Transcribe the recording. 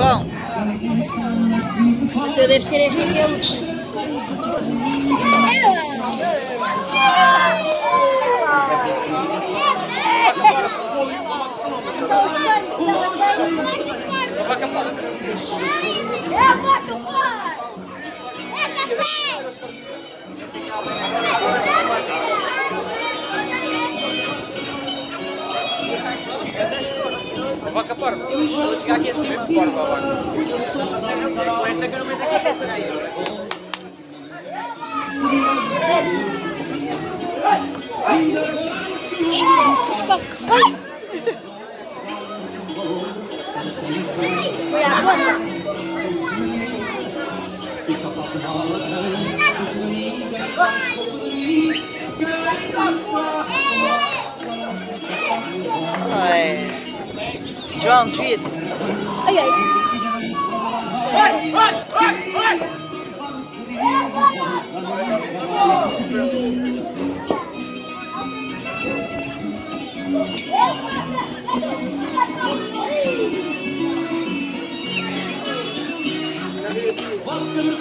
João. Então deve ser este é o. São os caras da Vaca fora. Vou chegar aqui acima. Fora, vaca. Com que eu não meto aqui a cabeça Ai! Foi a. Ai. João, desvia-te. Ai, ai. Você nos